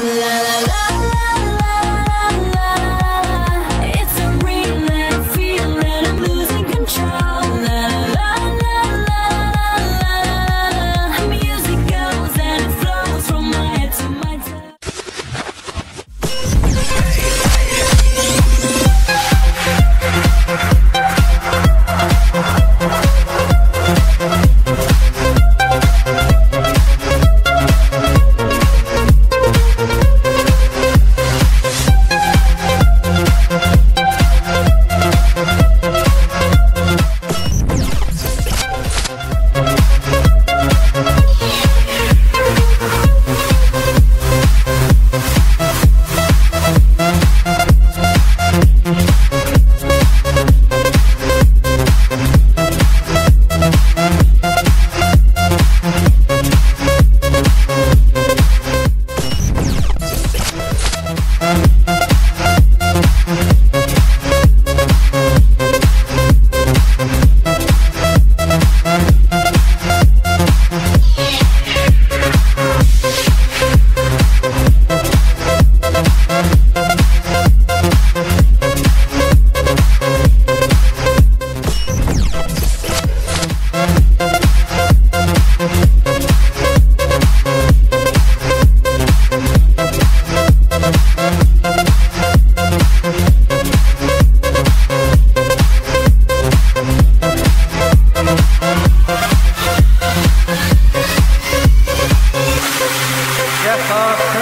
DJ